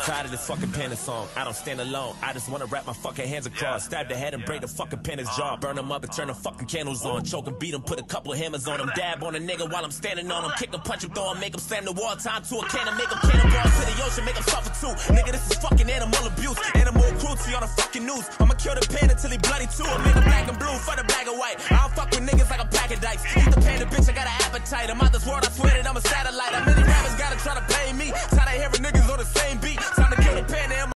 I'm tired of this fucking panda song. I don't stand alone. I just wanna wrap my fucking hands across. Stab the head and break the fucking pen jaw. Burn him up and turn the fucking candles on. Choke and beat him, put a couple hammers on him. Dab on a nigga while I'm standing on him. Kick him, punch him, throw him, make him slam the wall. Time to a cannon, make him cannonball to the ocean, make him suffer too. Nigga, this is fucking animal abuse. Animal cruelty on the fucking news. I'ma kill the panda till he bloody too. I make him black and blue for the black and white. I don't fuck with niggas like a pack of dice. Eat the panda, bitch, I got an appetite. I'm out this world, I swear that I'm a satellite. How many rappers gotta try to pay me?